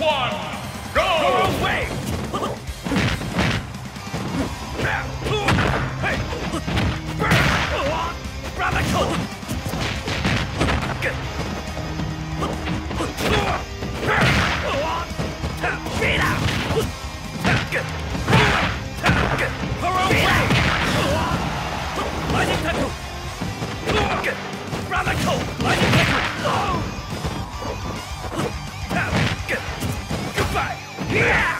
one. Yeah!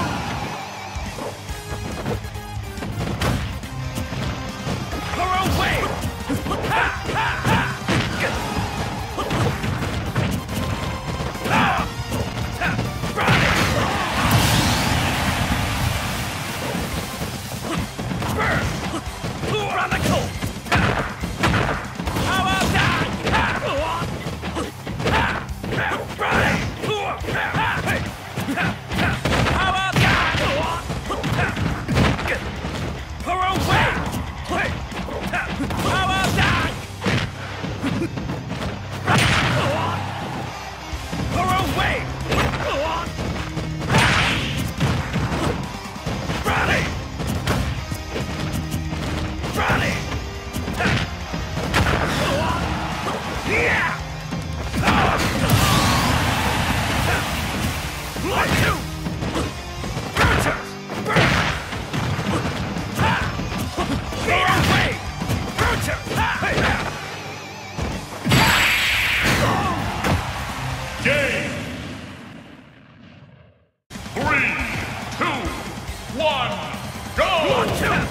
Go! Watch him!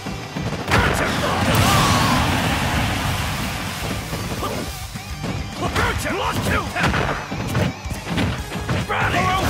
Lost two! Rally!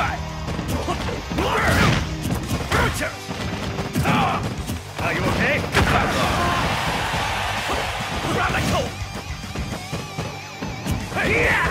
Fight! Richard! Are you okay? Hey! Yeah!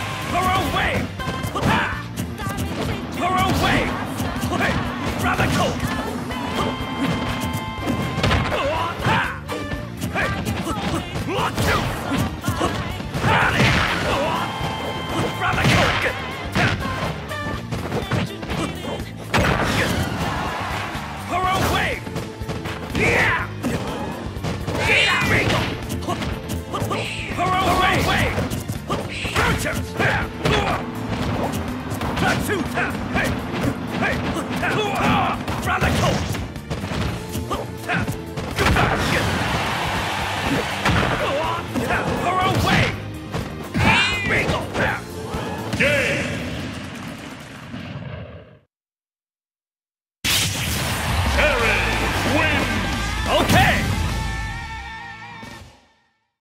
What?